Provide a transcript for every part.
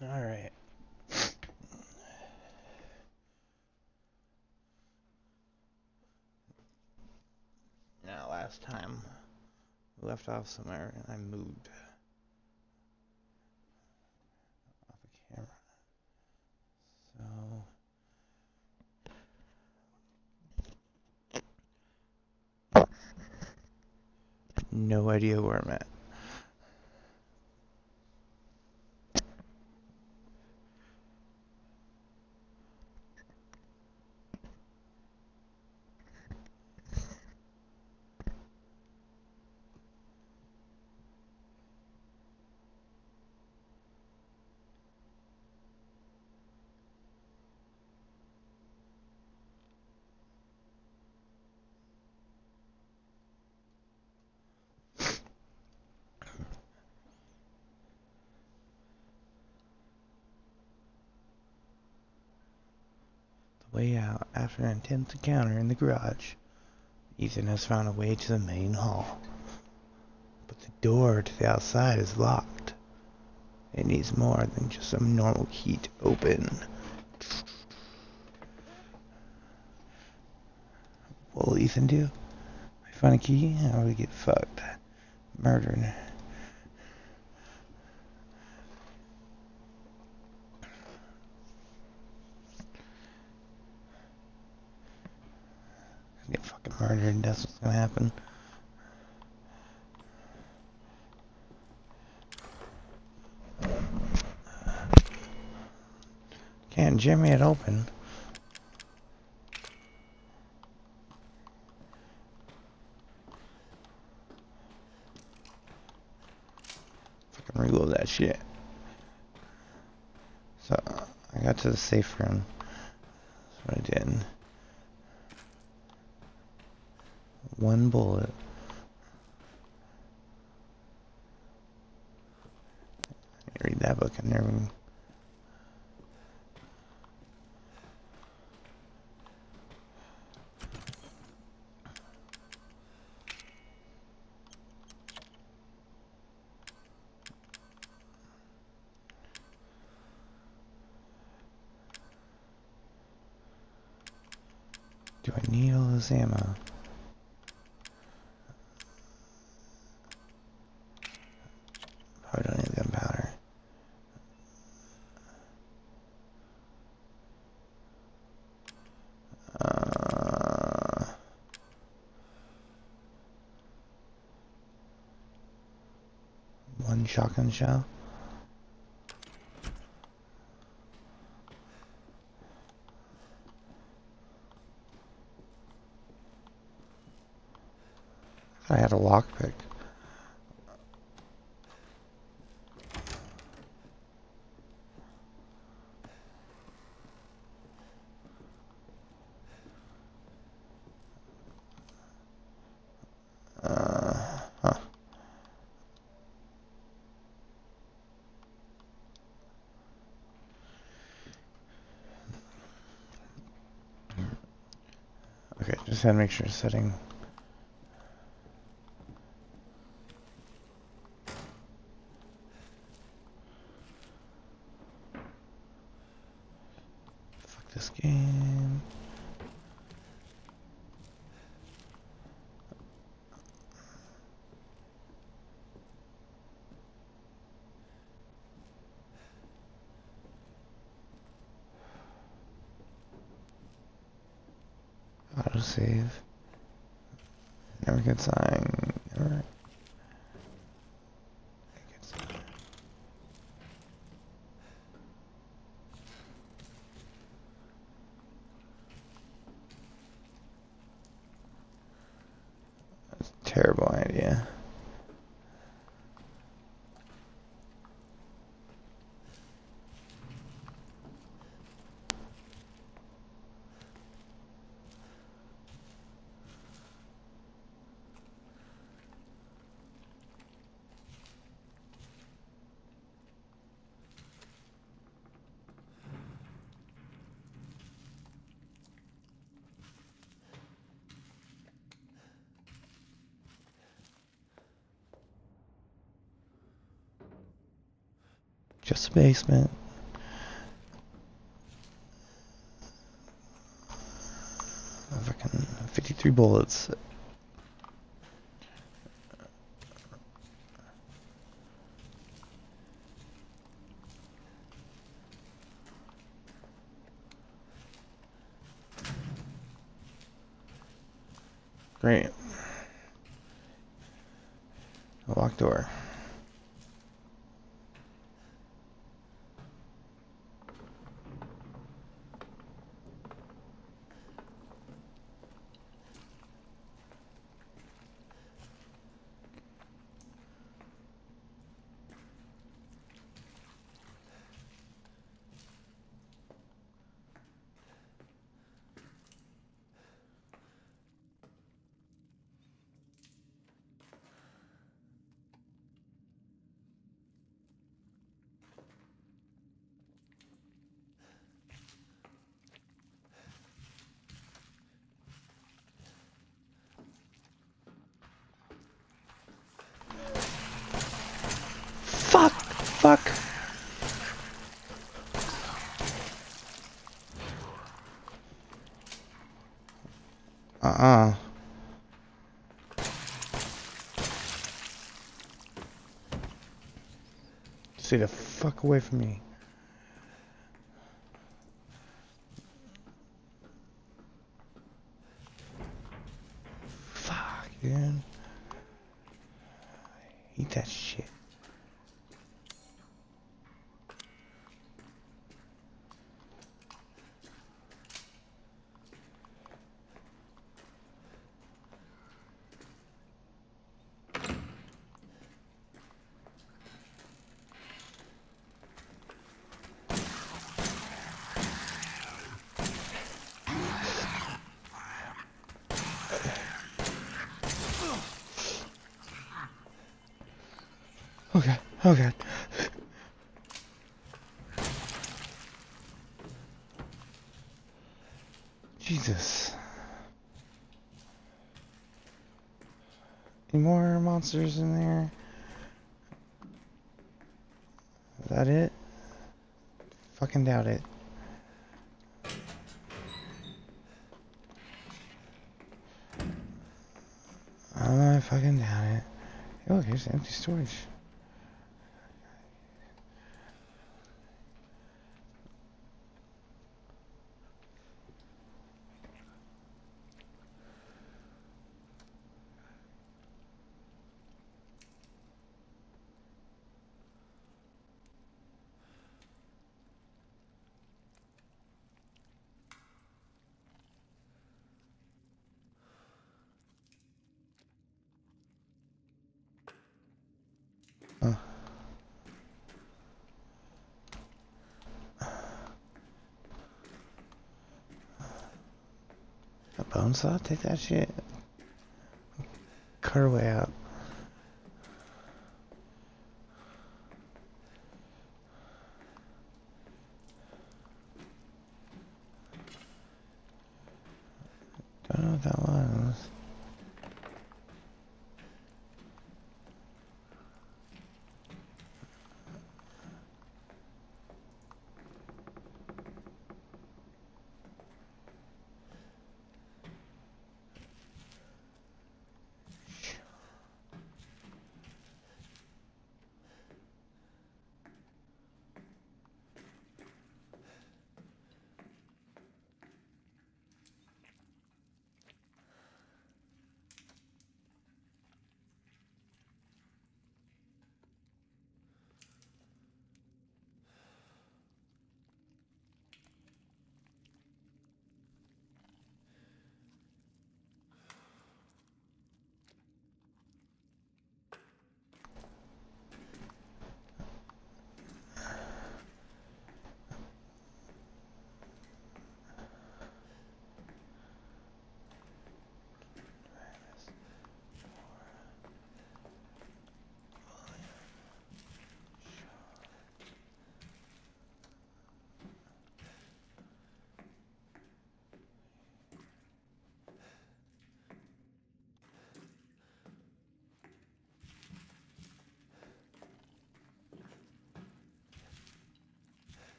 All right. Now, last time we left off somewhere and I moved off a camera. So. No idea where I'm at. Way out after an intense encounter in the garage. Ethan has found a way to the main hall. But the door to the outside is locked. It needs more than just some normal key to open. What will Ethan do? If I find a key or we get fucked. Murdered. Get fucking murdered, that's what's gonna happen. Can't jimmy it open. Fucking reload that shit. So, I got to the safe room. That's what I did. One bullet. Read that book. I never. Do I need all this ammo? Probably don't need gunpowder. Uh, I had a lockpick. Okay, just had to make sure setting. Cliff's basement. Fucking 53 bullets. Great. Stay the fuck away from me. Fuck, dude. Eat that shit. Oh god, oh god. Jesus. Any more monsters in there? Is that it? Fucking doubt it. I fucking doubt it. Hey, look, here's empty storage. Oh. A I'll Take that shit. Way out.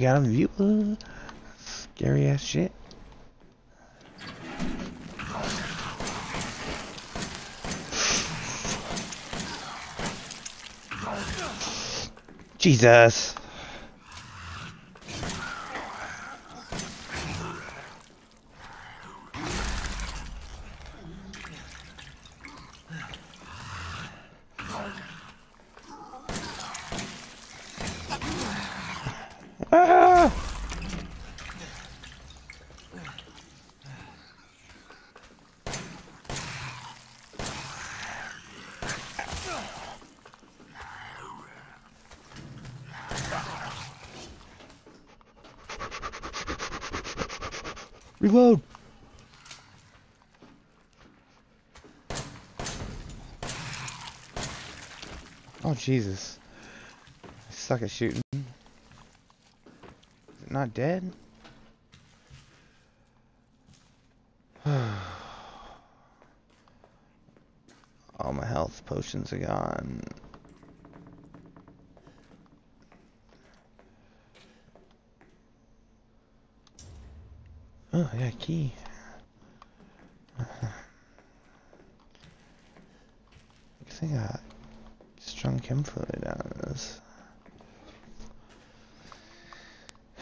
We got a view. Uh, scary ass shit. Jesus. Ah! Reload! Oh, Jesus. I suck at shooting. Is it not dead? All my health potions are gone. Oh, I got a key. I guess I got strong chem fluid out of this.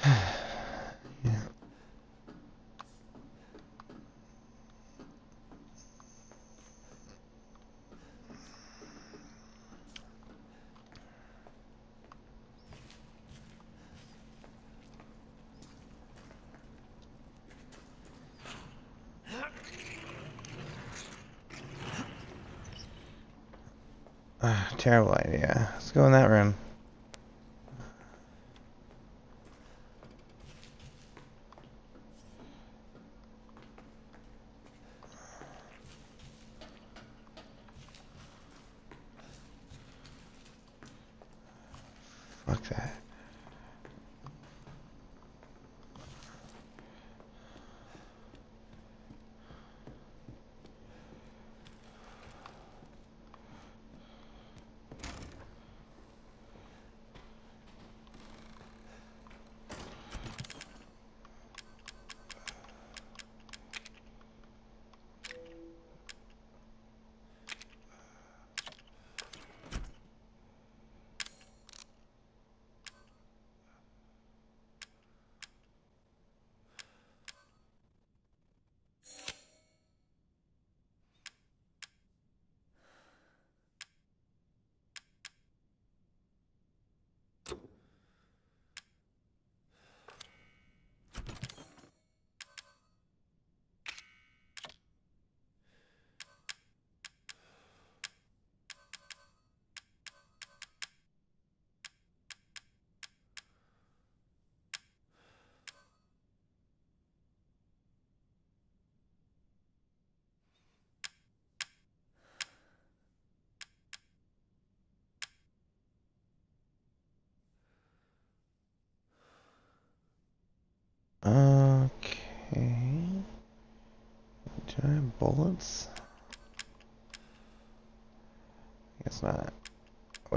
yeah. Ah, terrible idea. Let's go in that room.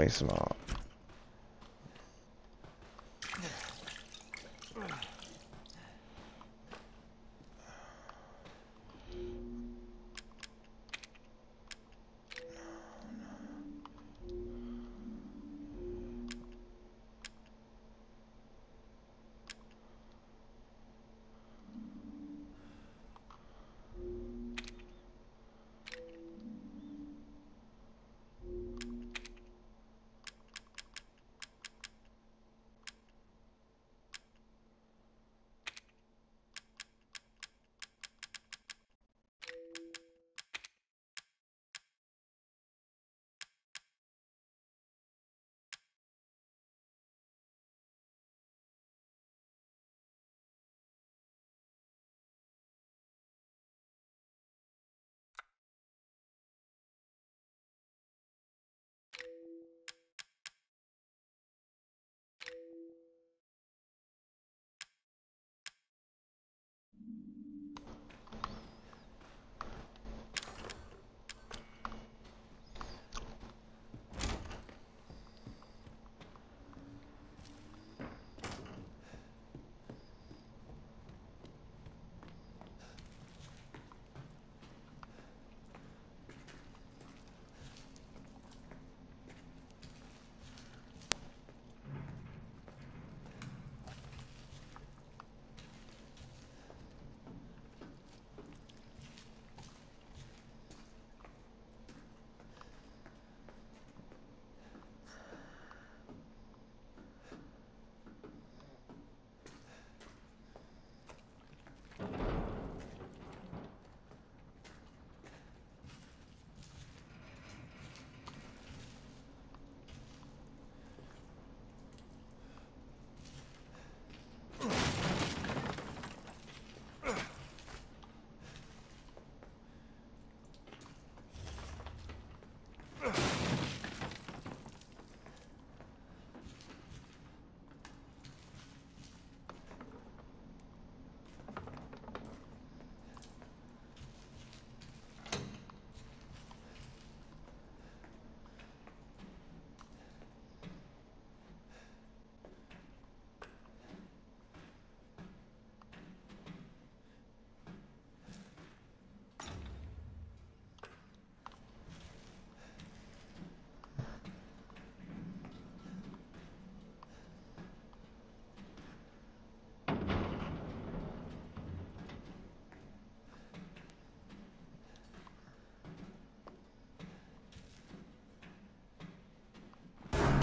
おやすみなさい。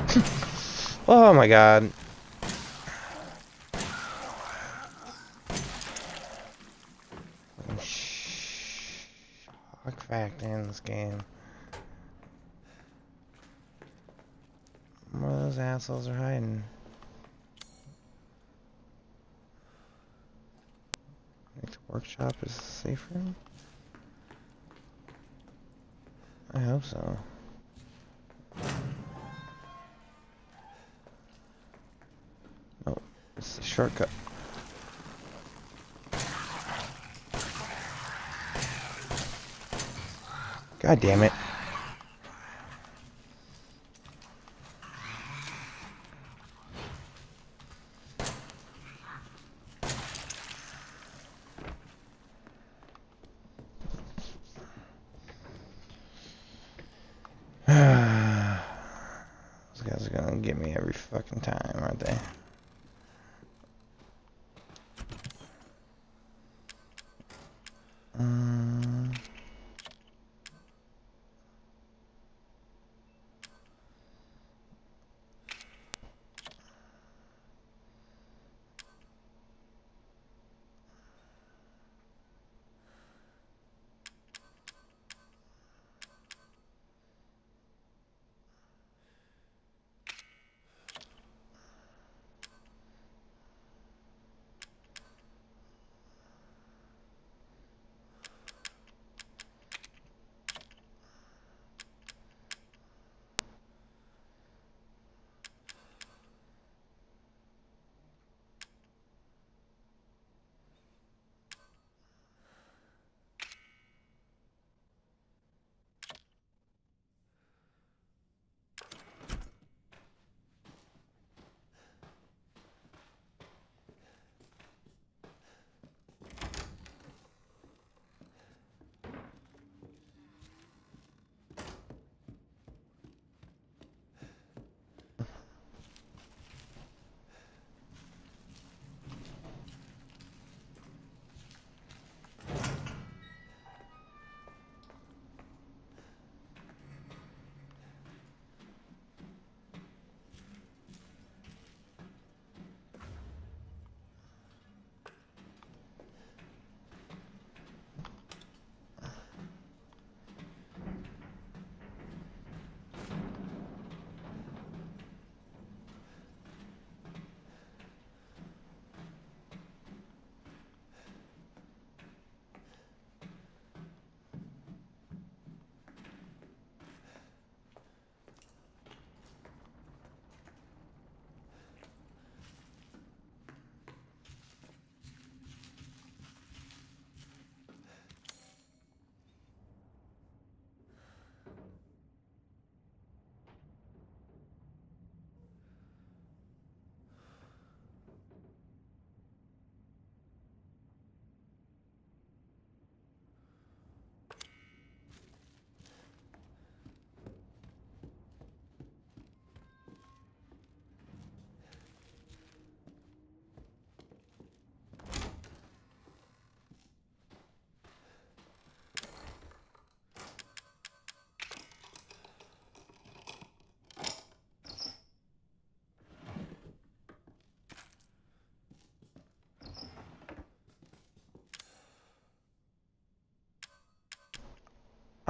Oh my god. Shock factor in this game. Where those assholes are hiding. The workshop is safer? I hope so. Shortcut. God damn it.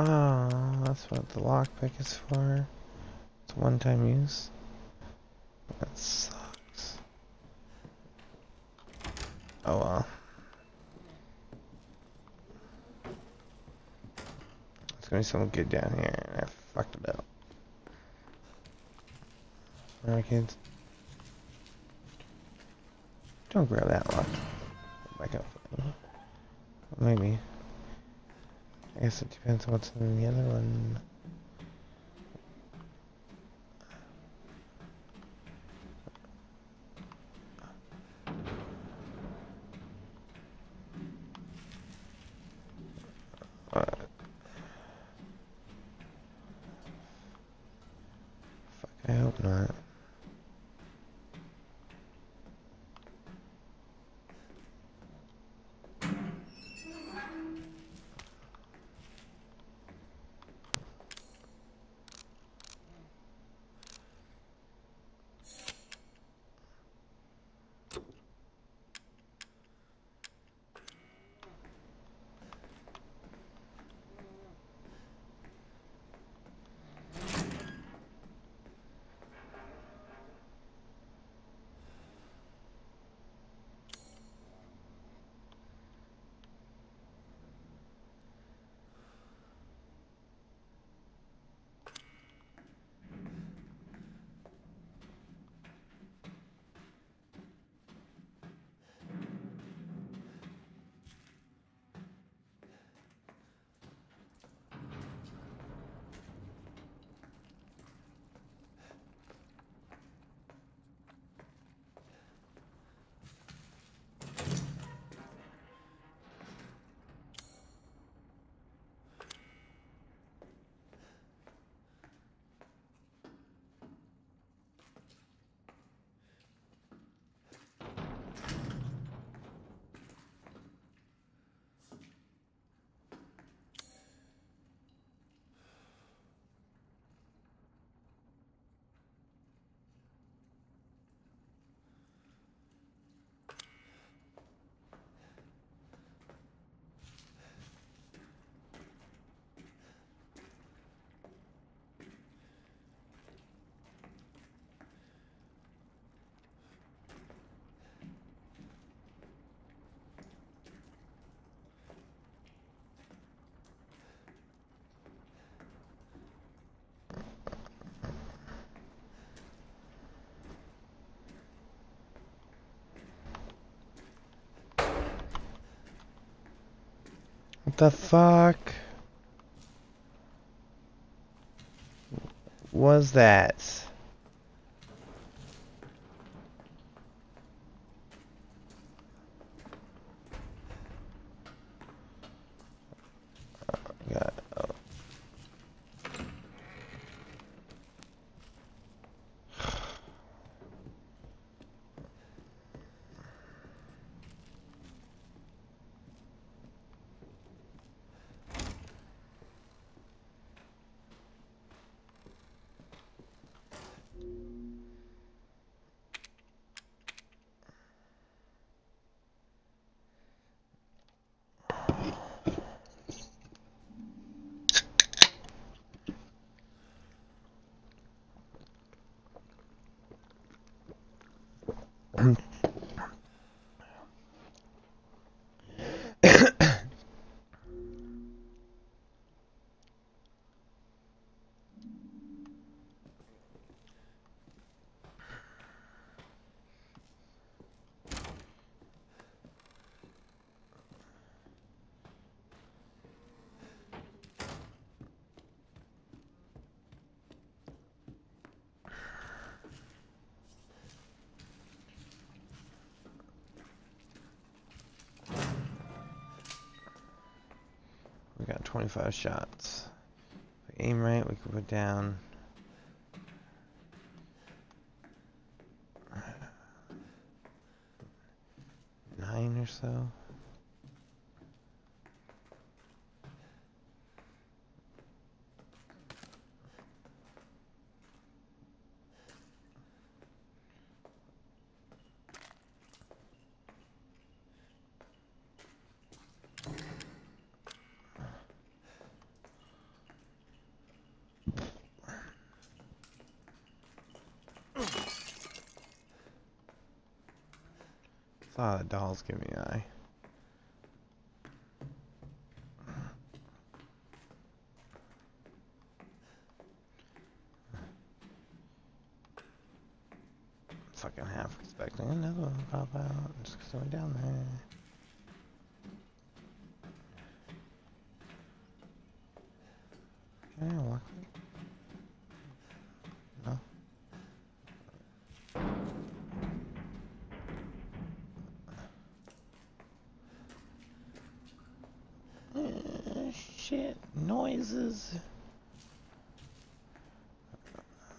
Ah, that's what the lockpick is for. It's one-time use. That sucks. Oh well. There's gonna be something good down here, and I fucked it up. Alright, kids. Don't grab that lock. Back up. Maybe. I guess it depends on what's in the other one. The fuck was that? 25 shots. If we aim right, we can put down. Saw the dolls give me an eye. Fucking half expecting another one to pop out. Just we're down there. Can I walk? No. Uh, shit, noises.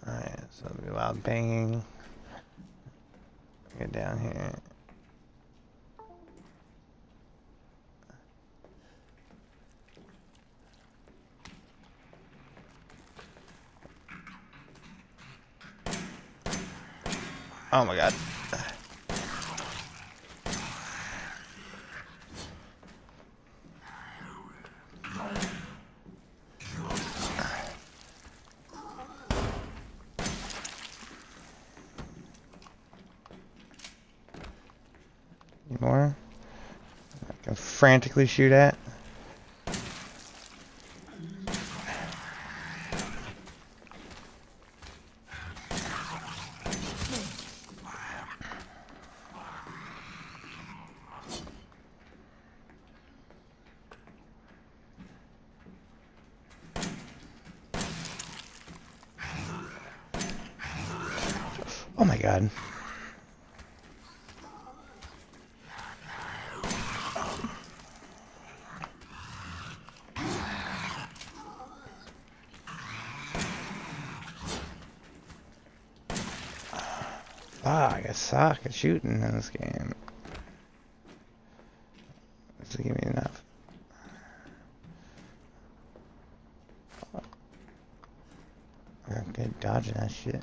Alright, so banging. Get down here. Oh my god. Any more? I can frantically shoot at. Oh my god. Fuck, I suck at shooting in this game. Does it give me enough? I'm good dodging that shit.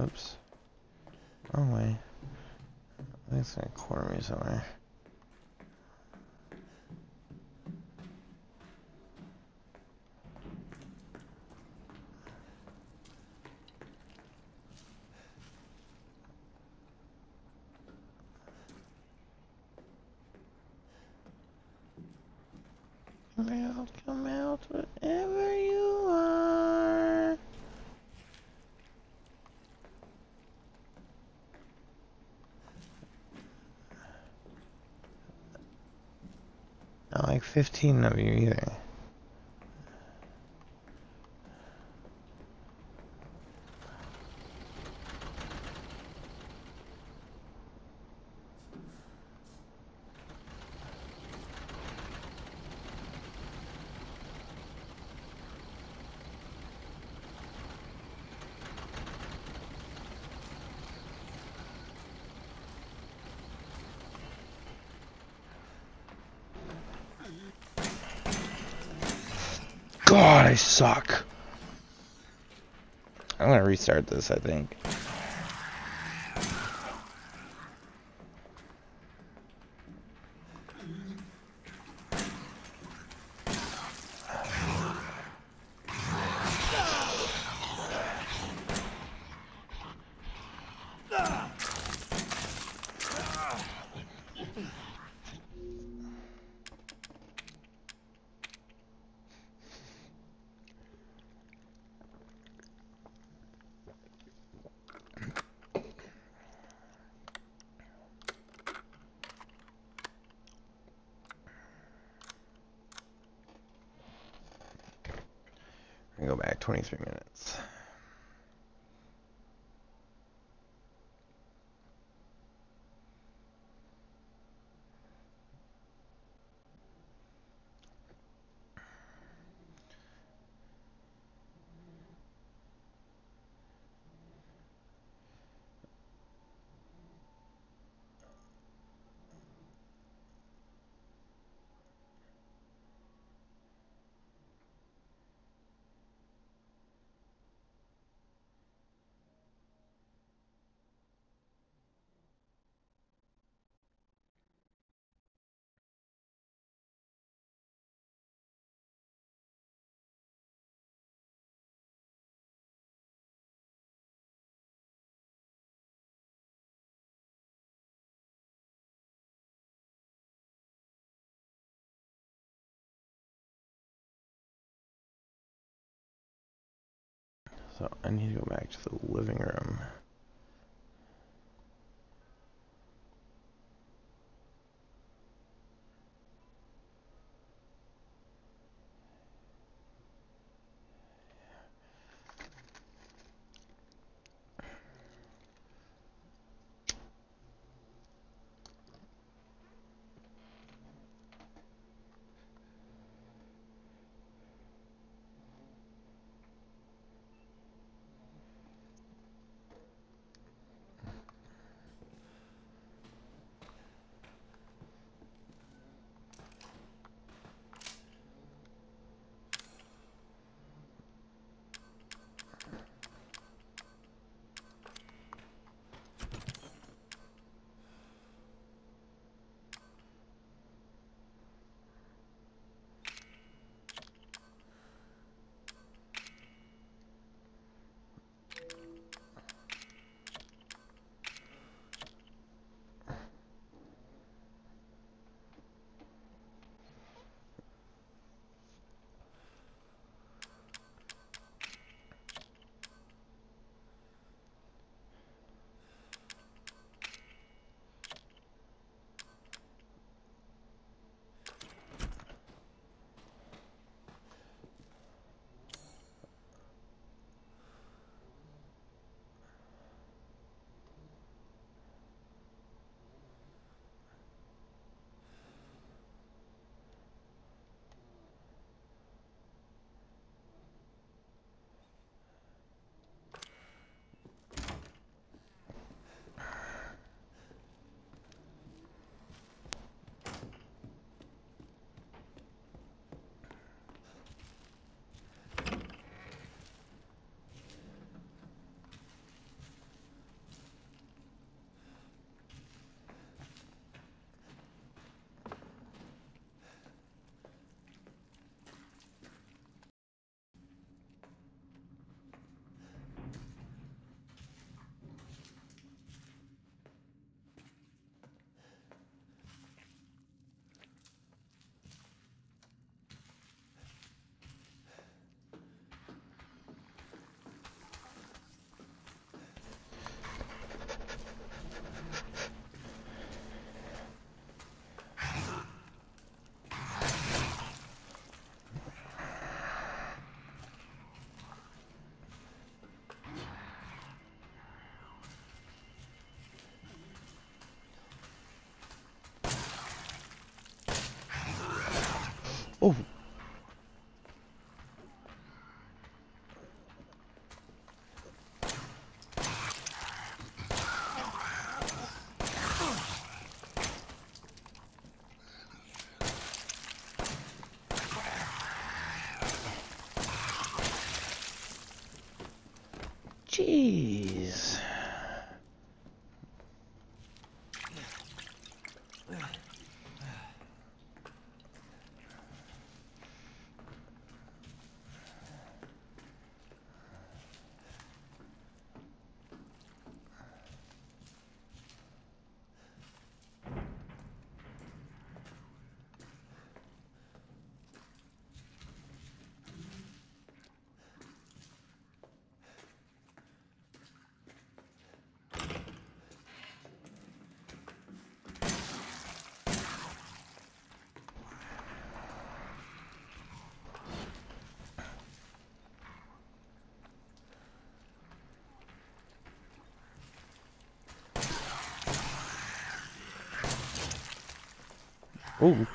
Oops. It's gonna corner me somewhere. Come out, come out, wherever you are. Not like 15 of you either. God, I suck. I'm gonna restart this, I think. I go back 23 minutes. So I need to go back to the living room. Oh. Jeez. Ooh.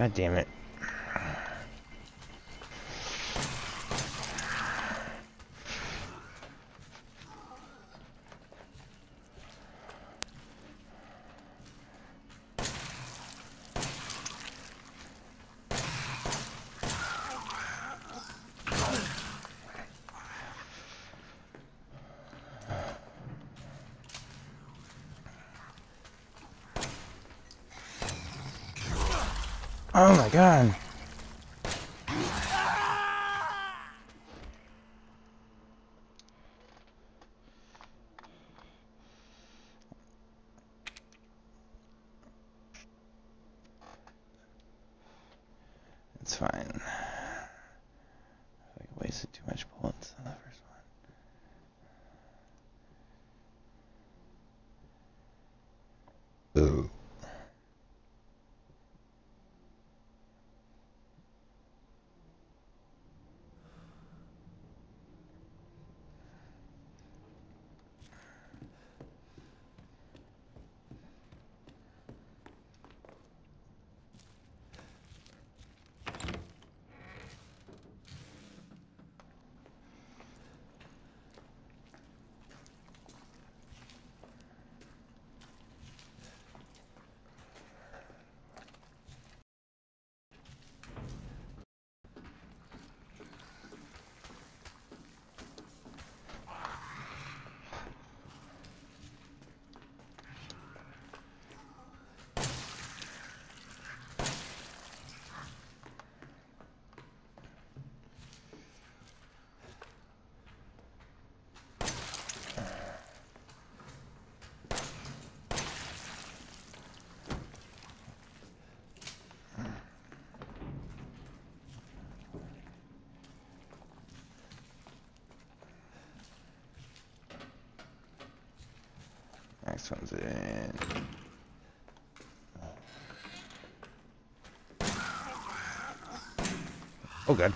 God damn it. Oh my god. Next one's in. Oh, good.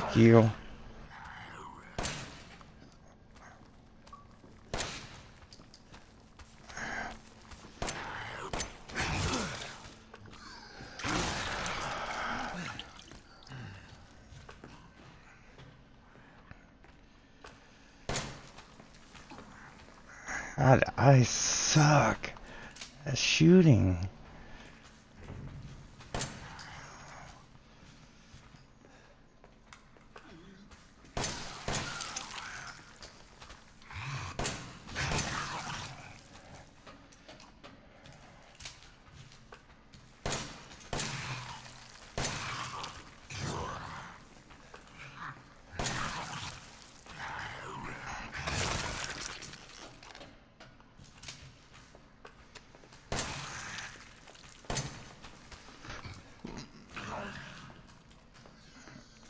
Fuck you. God, I suck at shooting.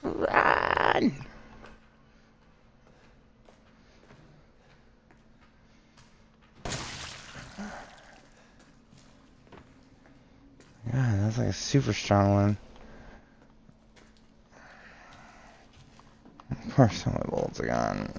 Run! God, that's like a super strong one. Of course, all my bullets are gone.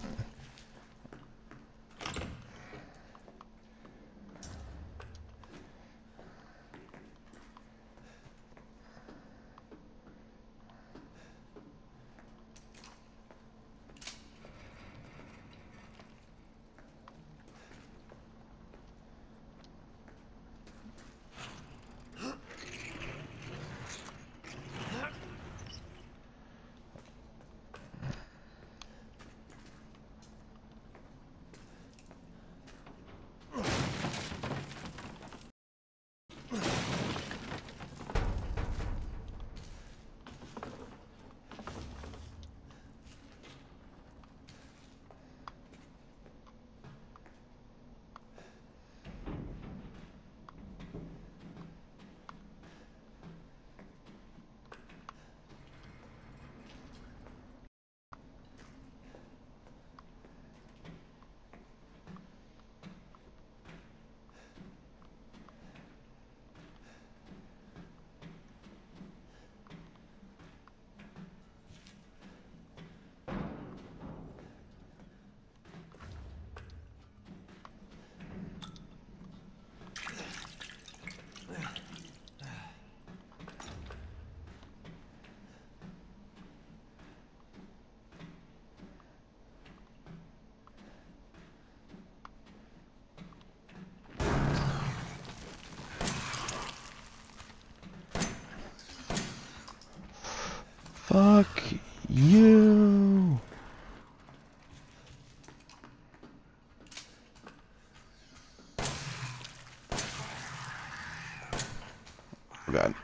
Fuck you. Oh God.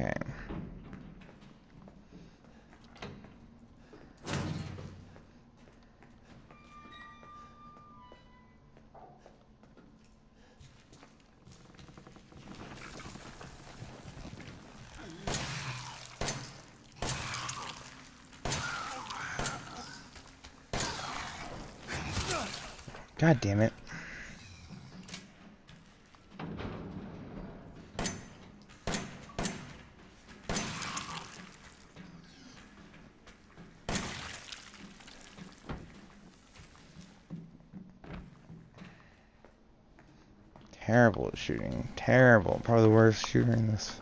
Okay. God damn it. Terrible at shooting. Terrible. Probably the worst shooter in this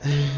唉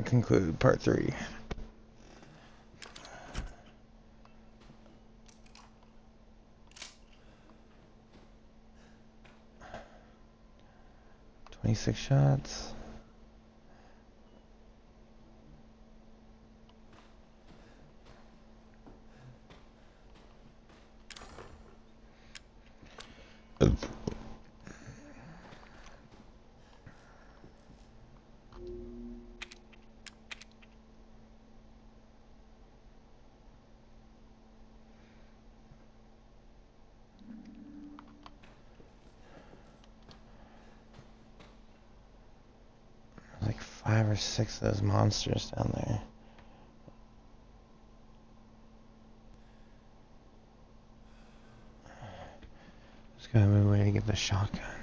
to conclude part three. Twenty-six shots. like or six of those monsters down there. Just gotta move away to get the shotgun.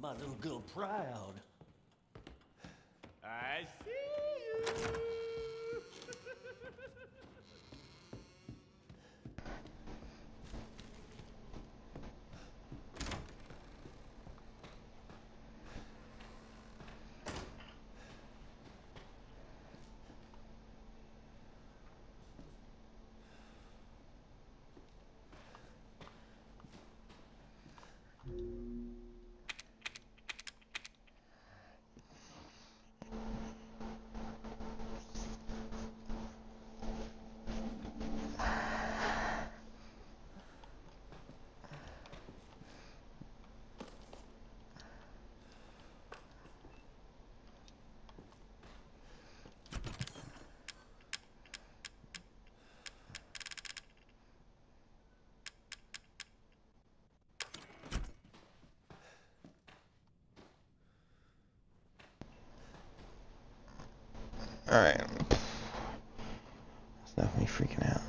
My little girl proud. I see you. Alright. Stop me freaking out.